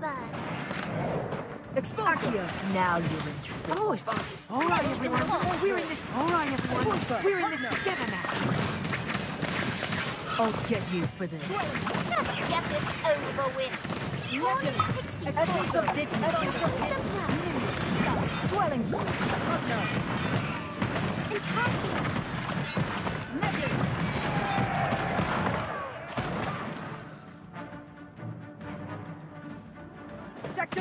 Niffler. Thunderbird. Now you're in trouble. Oh, it's fine. All right, everyone. We're in this. All right, everyone. We're in this together now. I'll get you for this. Just get it over with. Morning Pixie. Essence of pity. Essence of pity. Swelling sword. Enchantment. Sectum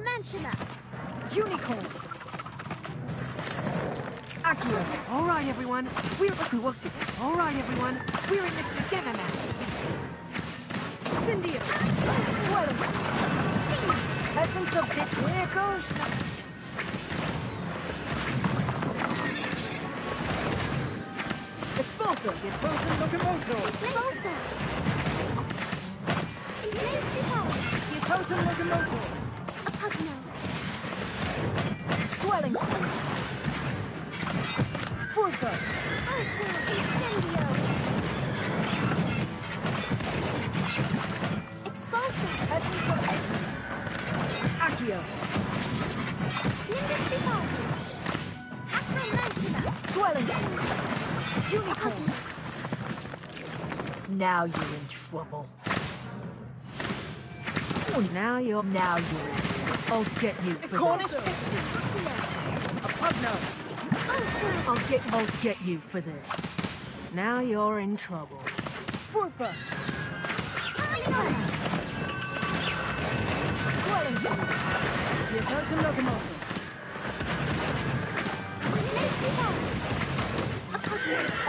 Acromantula. Unicorn. Accio. All right, everyone. We're we work together. All right, everyone. We're in this together now. Incendio. Swelling. Essence of pitch. Here it goes. Expulsor. The expulsion locomotor. Expulsor. Invincible. The locomotor. Swelling speed. Incendio. Accio. Nimbus Vivaldi. Swelling speed. Unicorn. Now you're in trouble. Oh, now you're now you're. I'll get you for Cornus this. Pixie. A Pugno. I'll get I'll get you for this. Now you're in trouble. Furpa. The Expulsion locomotor.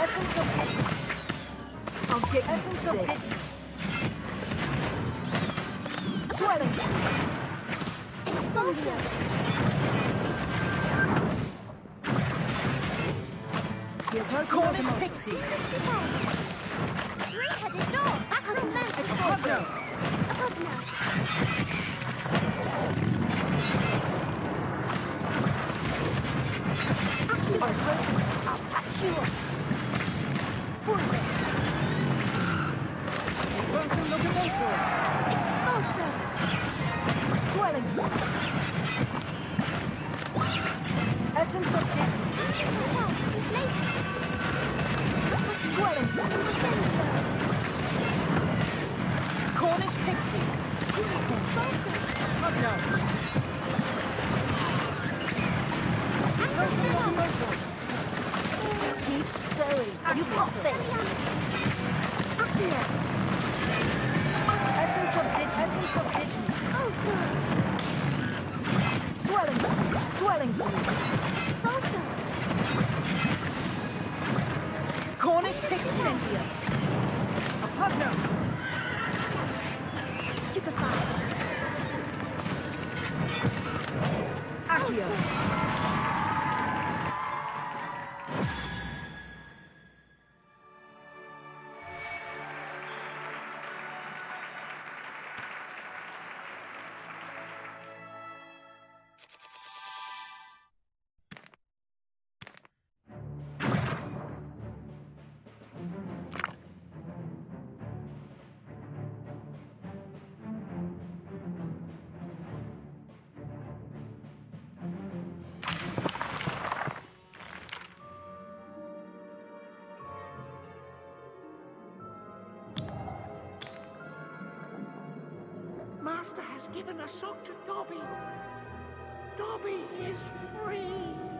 Essence of pity. I'll get Essence of pity. Swelling The Expulsion Cornus. Pixie. Three-headed dog. Acromantula. Pugno. I'll patch you. You got this. Essence of Dittany. Essence of Dittany. Swelling Swelling Cornish Pixies. A pug no. Has given a sock to Dobby. Dobby is free.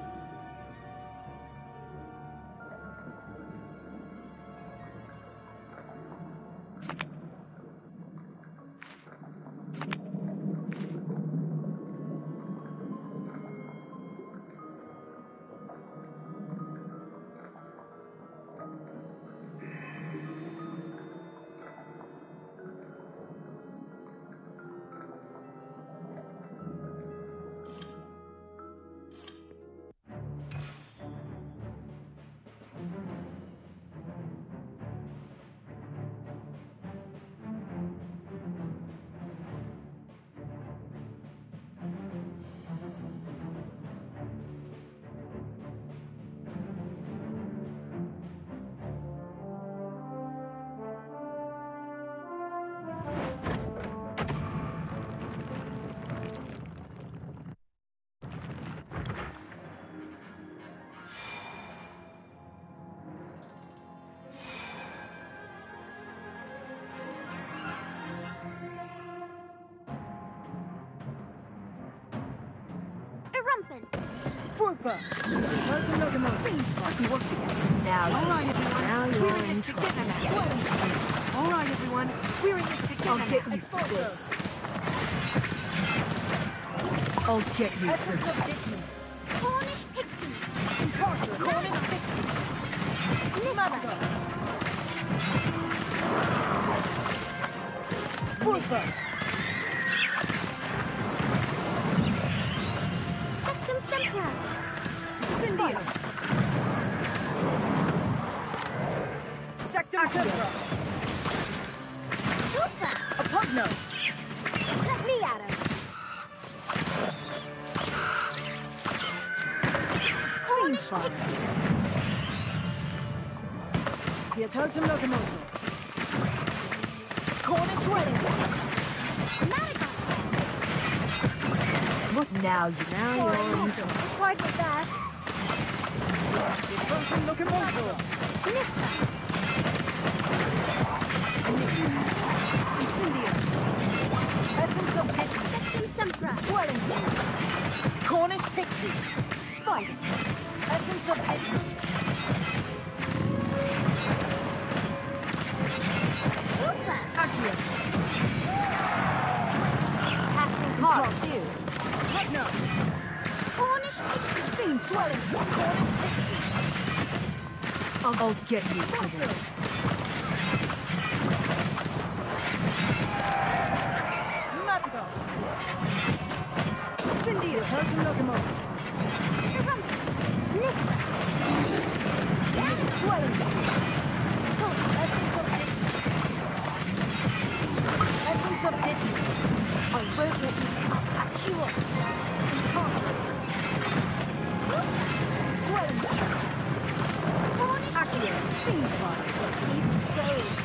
Locomotive. I can work together. Now All right, everyone. now We're you're in in trouble. together now. All right, everyone. We're in this together I'll get now. you for this. I'll get you for this. Cornish pixies. Cornish Pixies. Mother. Sempra. Cyndia. Sectum Sempra. Super. Oppugno. Let me at him. Pixies. Here, totem locomotive. Cornish Wellington. Now, you now you're in trouble. Tried my best. Here, totem locomotive. Nissa. Incendio. Essence of Dittany. Sectum Sempra. Swellington. Cornish Pixies. Spider. Essence of Dittany. I'll, get you for this. Matago. Incendio. Totem locomotive. Erumpent. Nissa. Swellington. Essence of. Essence of Dittany. I won't let you catch you up. Swellington.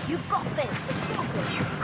You've got this. It's Cornish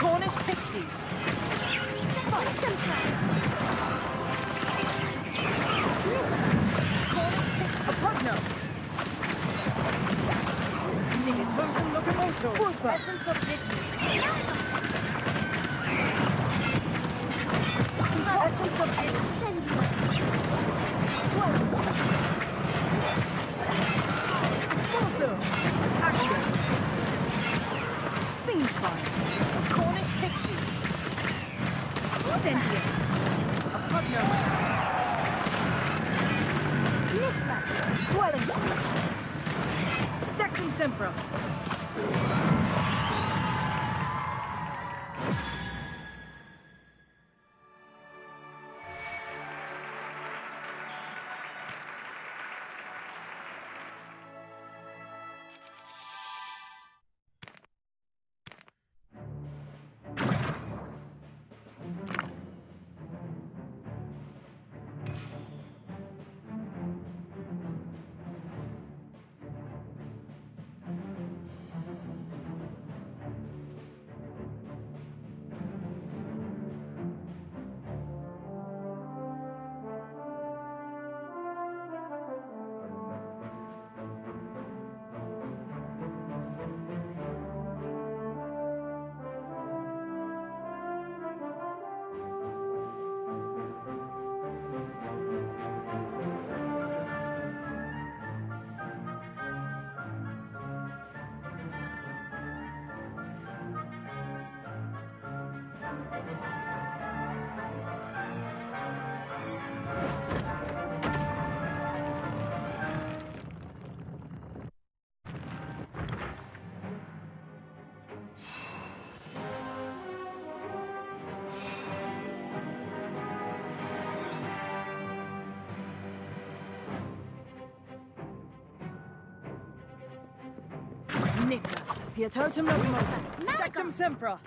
Nicholas. Piertotum Locomotor. Sectum Sempra.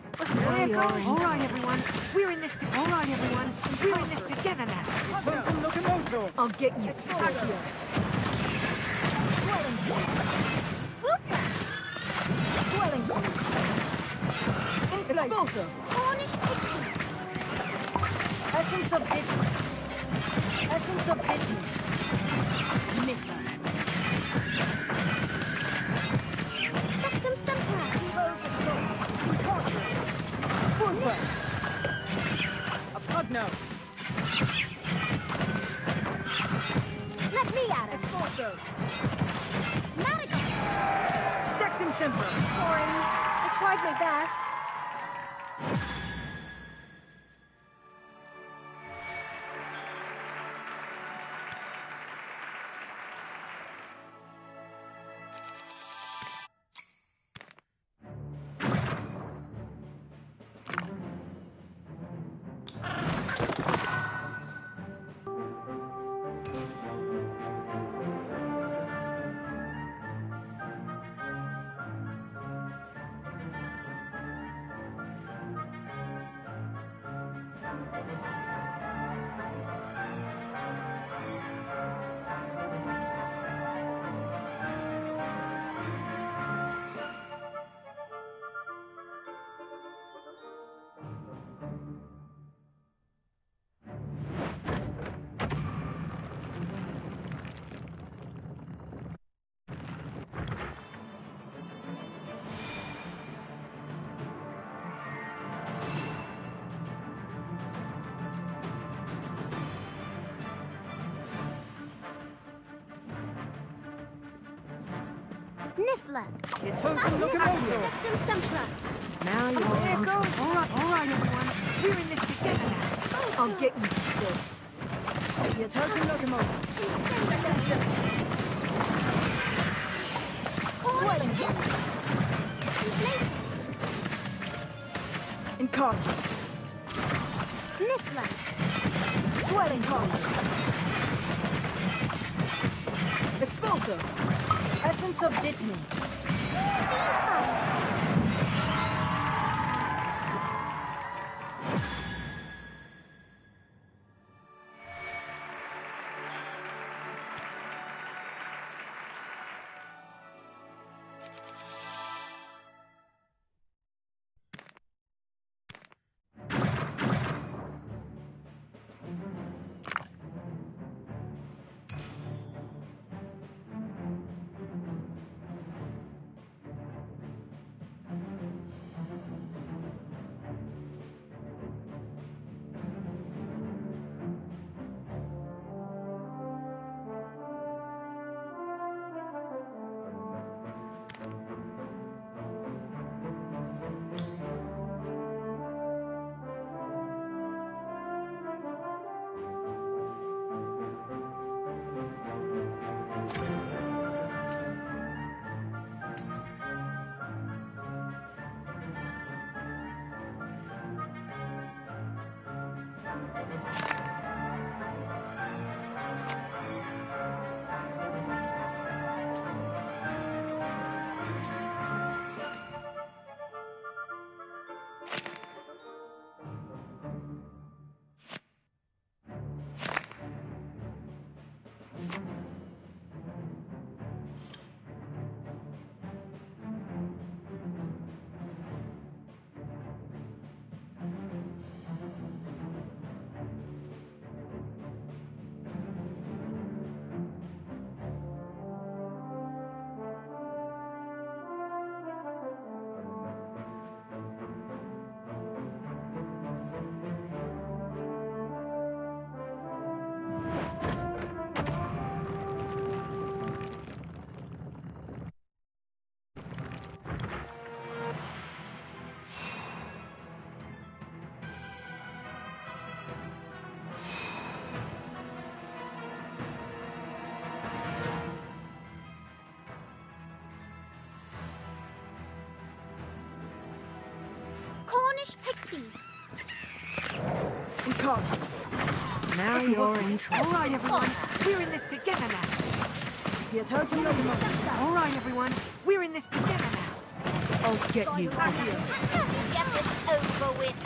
All right, everyone. We're in this. All right, everyone. We're in this together now. I'll get you. Accio. Swelling Swelling. Essence of. Essence of. Oppugno. Let me at it. Expulso. Madigan. Sectum Sempra. Sorry. I tried my best. Niffler. Piertotum Locomotor. Sectum sempra. Now you're in trouble. All right, all right, everyone. We're in this together now. I'll get you for this. Piertotum Locomotor. Swelling Incarcerate. Niffler. Swelling Carter. Expulso. Essence of Dittany. Cornish pixies. Now you're in trouble. All right, everyone. We're in this together now. All right, everyone. We're in this together now. I'll get you for this. Just get this over with.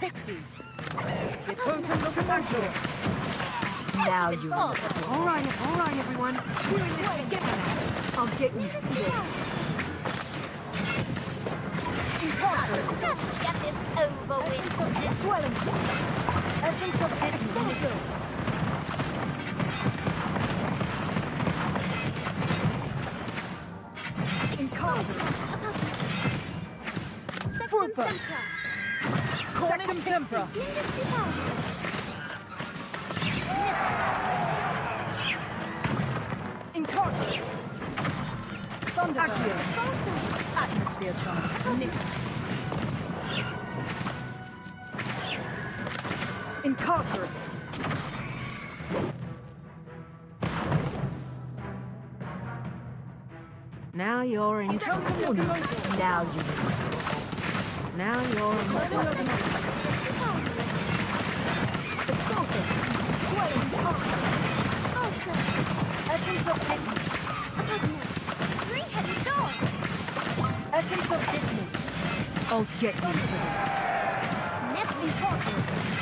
pixies. Your totem locomotive. Now you're. All right, all right, everyone. We're in this together now. I'll get you for this. Just get this over with. Swelling. Essence of bitterness. Now trouble. Now you're in Totem trouble. locomotive. Explosive. Swelling charge. Also, Essence of bitterness. three-headed dog. Essence of bitterness. I'll get you for this. Neptune Accio.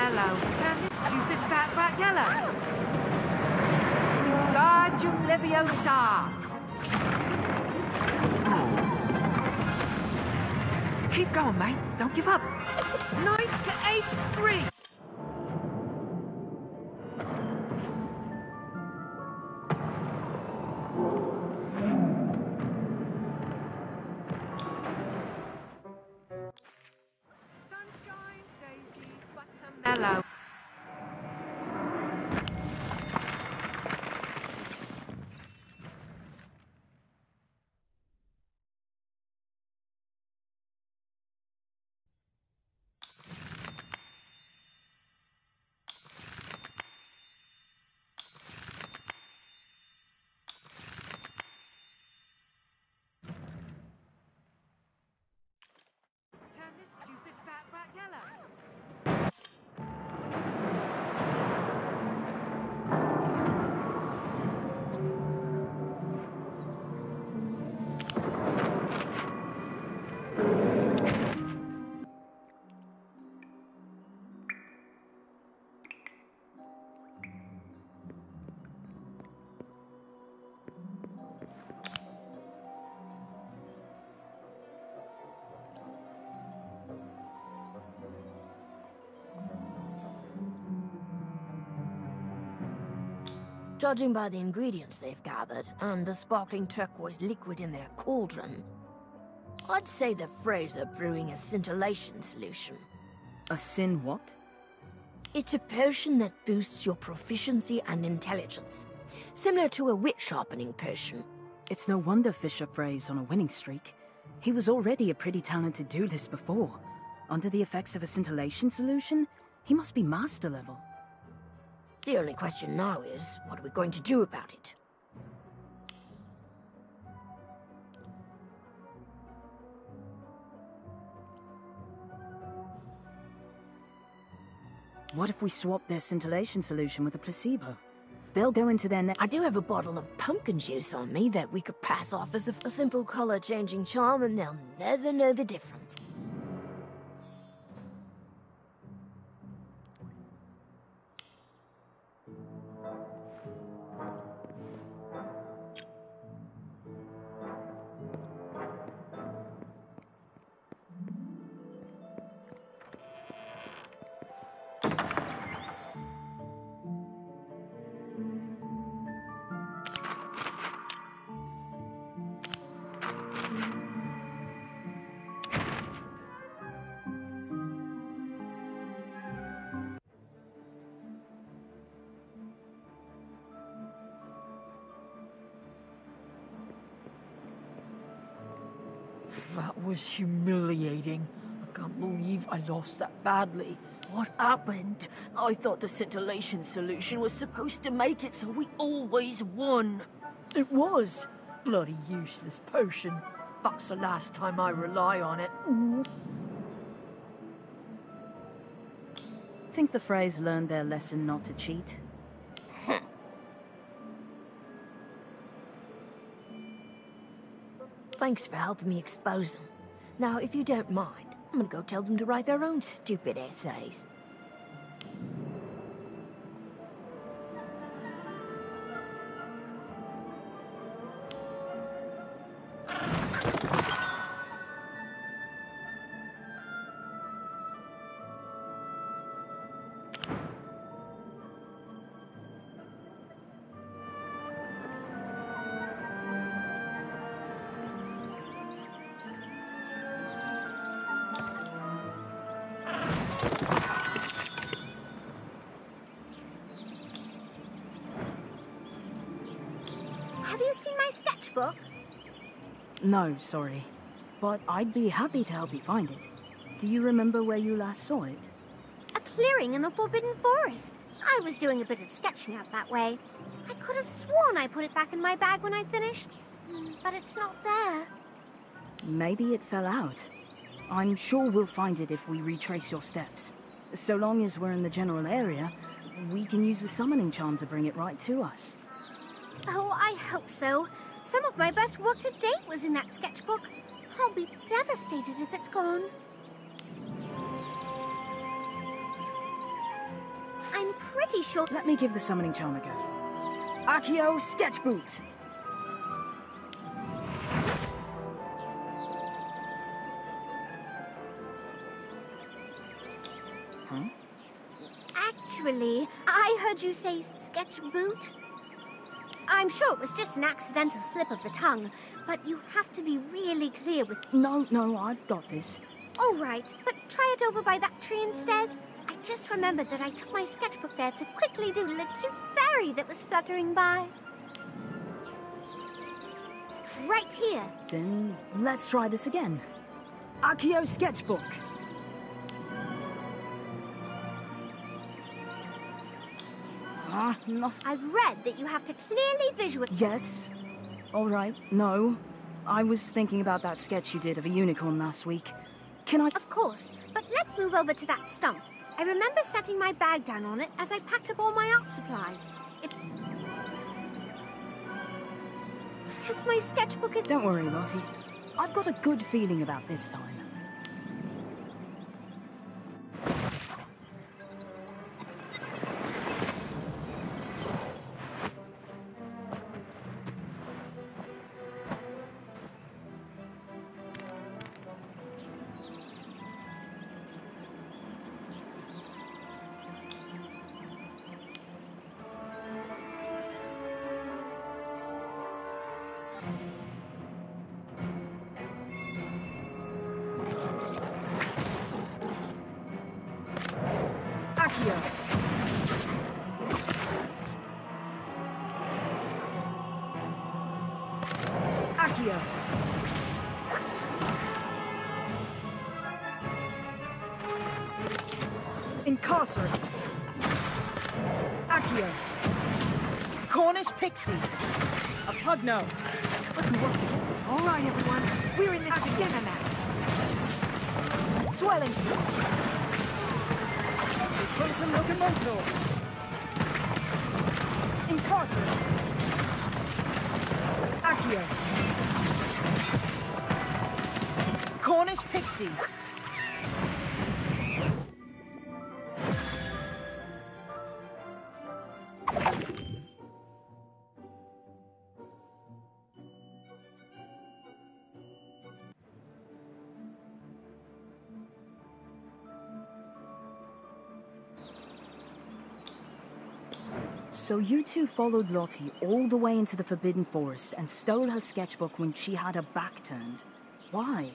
Mellow. Turn this stupid fat rat yellow. Wingardium Leviosa. Keep going, mate. Don't give up. Nine to eight, three. Judging by the ingredients they've gathered and the sparkling turquoise liquid in their cauldron, I'd say the Freys are brewing a scintillation solution. A sin what? It's a potion that boosts your proficiency and intelligence, similar to a wit sharpening potion. It's no wonder Fisher Frey's on a winning streak. He was already a pretty talented duelist before. Under the effects of a scintillation solution, he must be master level. The only question now is, what are we going to do about it? What if we swap their scintillation solution with a placebo? They'll go into their ne- I do have a bottle of pumpkin juice on me that we could pass off as a, a simple color-changing charm and they'll never know the difference. That was humiliating. I can't believe I lost that badly. What happened? I thought the scintillation solution was supposed to make it so we always won. It was. Bloody useless potion. That's the last time I rely on it. Think the Freys learned their lesson not to cheat? Thanks for helping me expose them. Now, if you don't mind, I'm gonna go tell them to write their own stupid essays. Sketchbook? No, sorry. But I'd be happy to help you find it. Do you remember where you last saw it? A clearing in the Forbidden Forest. I was doing a bit of sketching out that way. I could have sworn I put it back in my bag when I finished. But it's not there. Maybe it fell out. I'm sure we'll find it if we retrace your steps. So long as we're in the general area, we can use the summoning charm to bring it right to us. Oh, I hope so. Some of my best work to date was in that sketchbook. I'll be devastated if it's gone. I'm pretty sure. Let me give the summoning charm a go. Accio Sketch Boot! Huh? Actually, I heard you say sketch boot. I'm sure it was just an accidental slip of the tongue, but you have to be really clear with. No, no, I've got this. All right, but try it over by that tree instead. I just remembered that I took my sketchbook there to quickly doodle a cute fairy that was fluttering by. Right here. Then let's try this again. Accio Sketchbook! Ah. I've read that you have to clearly visual. Yes. All right. No. I was thinking about that sketch you did of a unicorn last week. Can I? Of course, but let's move over to that stump. I remember setting my bag down on it as I packed up all my art supplies. It... If my sketchbook is... Don't worry, Lottie. I've got a good feeling about this time. Incarcerate! Accio! Cornish Pixies! A Pugno! All right, everyone. We're in this together now. Swelling Crimson Locomotor! Incarcerate! Accio! Cornish Pixies! So you two followed Lottie all the way into the Forbidden Forest and stole her sketchbook when she had her back turned. Why?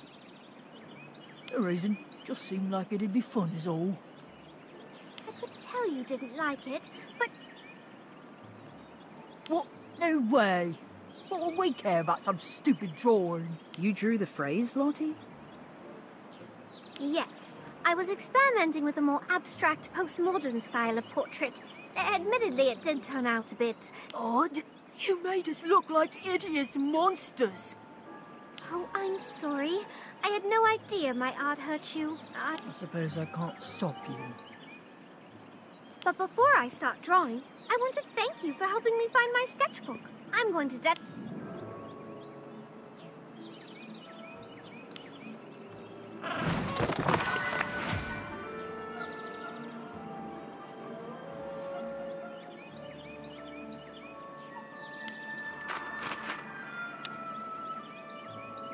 The reason. Just seemed like it'd be fun is all. I could tell you didn't like it, but What? No way. What would we care about some stupid drawing? You drew the phrase, Lottie? yes, I was experimenting with a more abstract postmodern style of portrait. Admittedly, it did turn out a bit. Odd. You made us look like hideous monsters. Oh, I'm sorry. I had no idea my art hurt you. I... I suppose I can't stop you. But before I start drawing, I want to thank you for helping me find my sketchbook. I'm going to de-